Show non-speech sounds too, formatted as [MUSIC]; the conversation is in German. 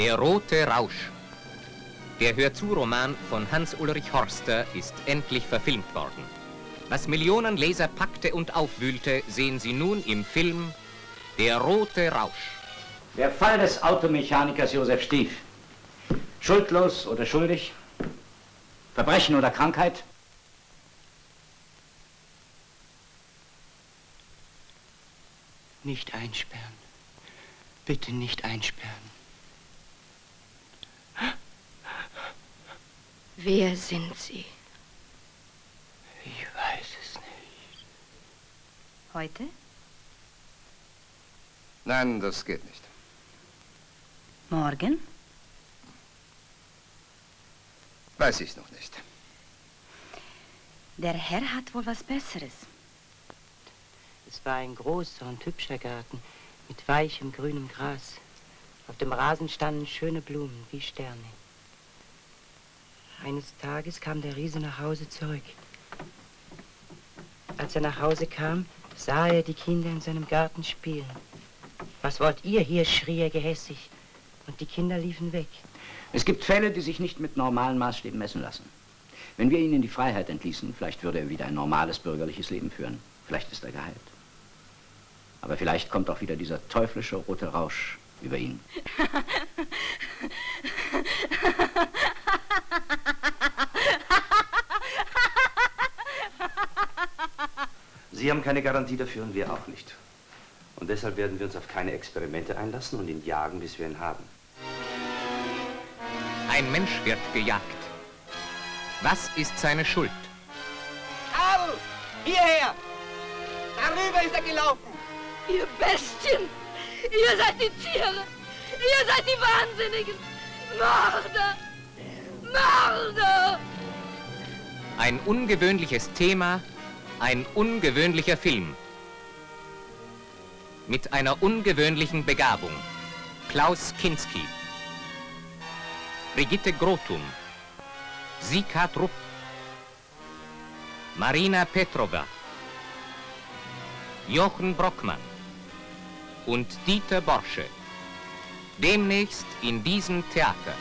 Der rote Rausch. Der Hörzu-Roman von Hans-Ulrich Horster ist endlich verfilmt worden. Was Millionen Leser packte und aufwühlte, sehen Sie nun im Film Der rote Rausch. Der Fall des Automechanikers Josef Stief. Schuldlos oder schuldig? Verbrechen oder Krankheit? Nicht einsperren. Bitte nicht einsperren. Wer sind Sie? Ich weiß es nicht. Heute? Nein, das geht nicht. Morgen? Weiß ich noch nicht. Der Herr hat wohl was Besseres. Es war ein großer und hübscher Garten mit weichem grünem Gras. Auf dem Rasen standen schöne Blumen wie Sterne. Eines Tages kam der Riese nach Hause zurück. Als er nach Hause kam, sah er die Kinder in seinem Garten spielen. Was wollt ihr hier? schrie er gehässig. Und die Kinder liefen weg. Es gibt Fälle, die sich nicht mit normalen Maßstäben messen lassen. Wenn wir ihn in die Freiheit entließen, vielleicht würde er wieder ein normales bürgerliches Leben führen. Vielleicht ist er geheilt. Aber vielleicht kommt auch wieder dieser teuflische rote Rausch über ihn. [LAUGHS] Sie haben keine Garantie dafür und wir auch nicht. Und deshalb werden wir uns auf keine Experimente einlassen und ihn jagen, bis wir ihn haben. Ein Mensch wird gejagt. Was ist seine Schuld? Au! Hierher! Darüber ist er gelaufen! Ihr Bestien! Ihr seid die Tiere! Ihr seid die Wahnsinnigen! Mörder! Mörder! Ein ungewöhnliches Thema, ein ungewöhnlicher Film. Mit einer ungewöhnlichen Begabung. Klaus Kinski. Brigitte Grotum. Sika Trupp. Marina Petrova. Jochen Brockmann und Dieter Borsche. Demnächst in diesem Theater.